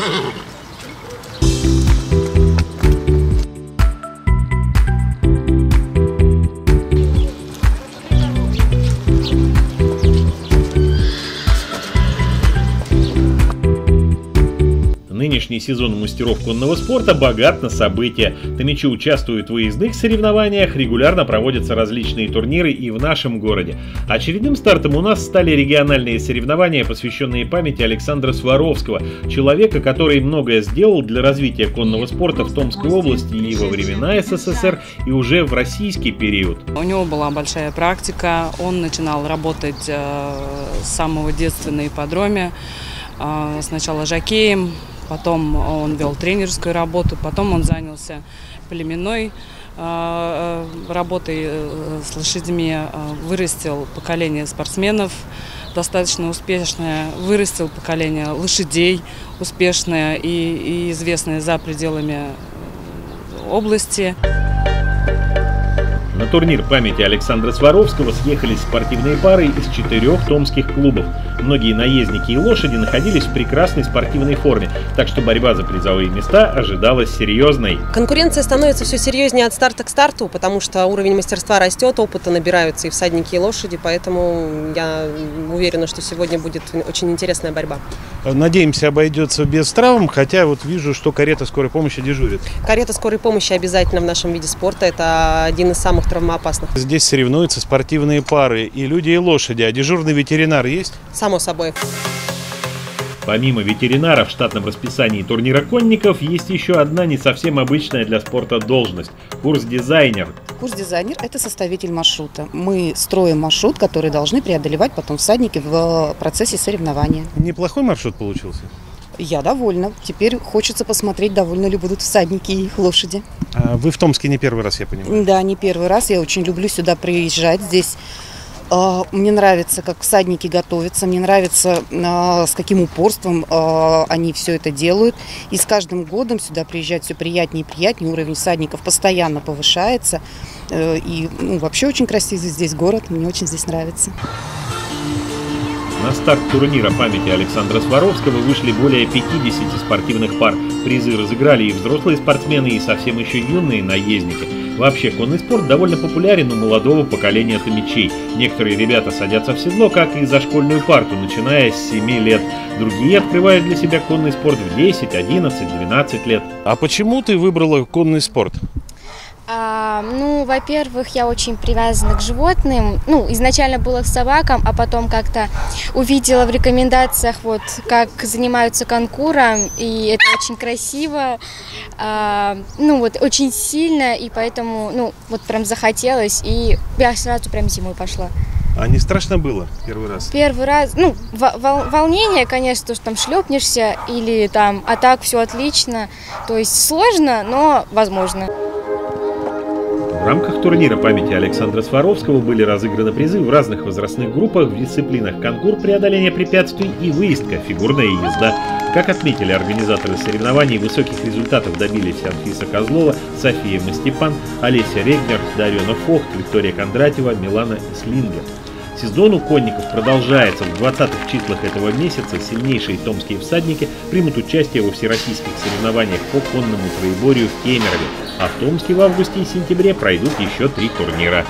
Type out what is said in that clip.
Oh! Нынешний сезон мастеров конного спорта богат на события. Томичи участвуют в выездных соревнованиях, регулярно проводятся различные турниры и в нашем городе. Очередным стартом у нас стали региональные соревнования, посвященные памяти Александра Сваровского, человека, который многое сделал для развития конного спорта в Томской области и во времена СССР, и уже в российский период. У него была большая практика, он начинал работать э, с самого детства на ипподроме, э, сначала жакеем, потом он вел тренерскую работу, потом он занялся племенной э, э, работой э, с лошадьми, вырастил поколение спортсменов достаточно успешное, вырастил поколение лошадей успешное и, и известное за пределами области. На турнир памяти Александра Сваровского съехались спортивные пары из четырех томских клубов. Многие наездники и лошади находились в прекрасной спортивной форме, так что борьба за призовые места ожидалась серьезной. Конкуренция становится все серьезнее от старта к старту, потому что уровень мастерства растет, опыта набираются и всадники, и лошади, поэтому я уверена, что сегодня будет очень интересная борьба. Надеемся, обойдется без травм, хотя вот вижу, что карета скорой помощи дежурит. Карета скорой помощи обязательно в нашем виде спорта. Это один из самых травмоопасных. Здесь соревнуются спортивные пары и люди, и лошади. А дежурный ветеринар есть? Само собой. Помимо ветеринара в штатном расписании турнира конников есть еще одна не совсем обычная для спорта должность – курс-дизайнер. Курс-дизайнер – это составитель маршрута. Мы строим маршрут, который должны преодолевать потом всадники в процессе соревнования. Неплохой маршрут получился? Я довольна. Теперь хочется посмотреть, довольны ли будут всадники и их лошади. А вы в Томске не первый раз, я понимаю? Да, не первый раз. Я очень люблю сюда приезжать. Здесь мне нравится, как всадники готовятся, мне нравится, э, с каким упорством э, они все это делают. И с каждым годом сюда приезжать все приятнее и приятнее. Уровень всадников постоянно повышается. И ну, вообще очень красивый здесь город. Мне очень здесь нравится. На старт турнира памяти Александра Сваровского вышли более 50 спортивных пар. Призы разыграли и взрослые спортсмены, и совсем еще юные наездники. Вообще, конный спорт довольно популярен у молодого поколения томичей. Некоторые ребята садятся в седло, как и за школьную парту, начиная с 7 лет. Другие открывают для себя конный спорт в 10, 11, 12 лет. А почему ты выбрала конный спорт? А, ну, во-первых, я очень привязана к животным. Ну, изначально было к собакам, а потом как-то увидела в рекомендациях, вот, как занимаются конкуром, и это очень красиво, а, ну, вот, очень сильно, и поэтому, ну, вот прям захотелось, и я сразу прям зимой пошла. А не страшно было первый раз? Первый раз, ну, волнение, конечно, то, что там шлепнешься, или там, а так все отлично, то есть сложно, но возможно. В рамках турнира памяти Александра Сваровского были разыграны призы в разных возрастных группах в дисциплинах конкур преодоления препятствий и выездка, фигурная езда. Как отметили организаторы соревнований, высоких результатов добились Анфиса Козлова, София Мастепан, Олеся Регнер, Дарьена Фохт, Виктория Кондратьева, Милана Слингер. Сезон у конников продолжается. В 20-х числах этого месяца сильнейшие томские всадники примут участие во всероссийских соревнованиях по конному троеборью в Кемерове, а в Томске в августе и сентябре пройдут еще три турнира.